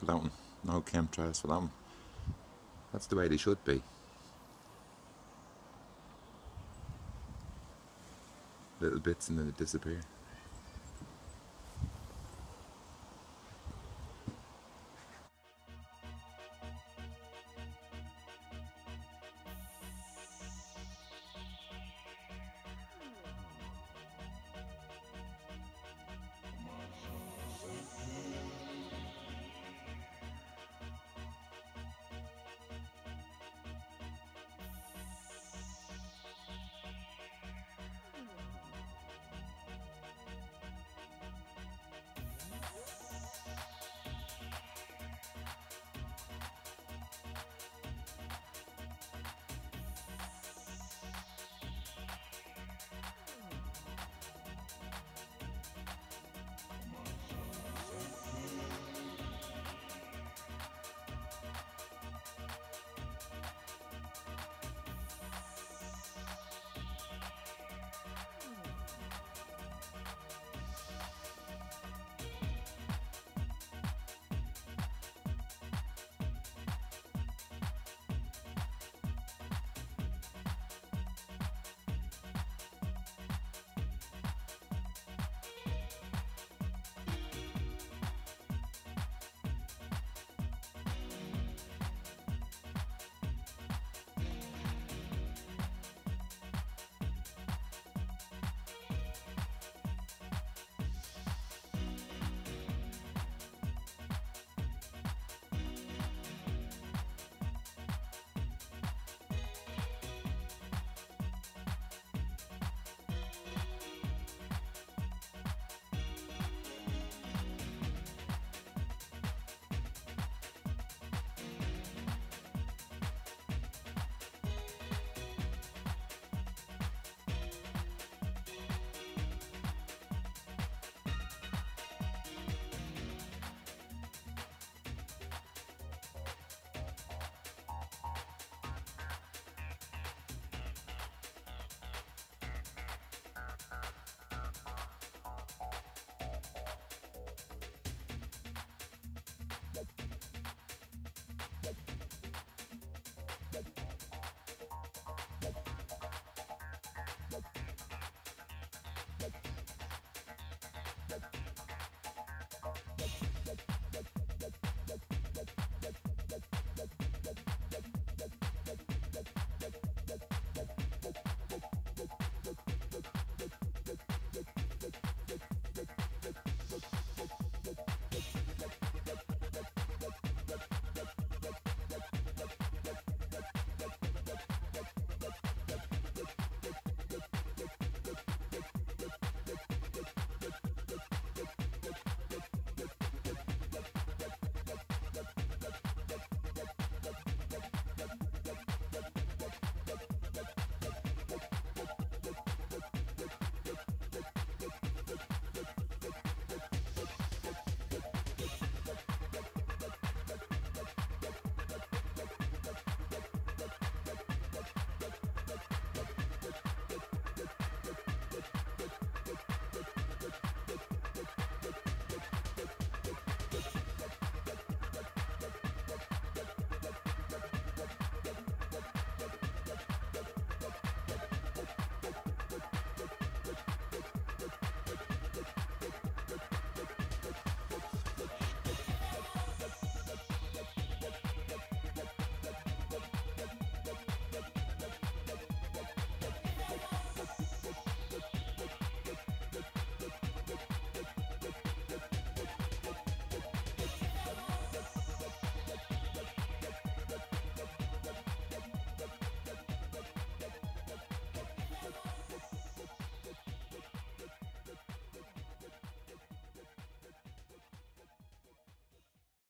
Look at that one. No chemtrails for that one. That's the way they should be. Little bits and then they disappear.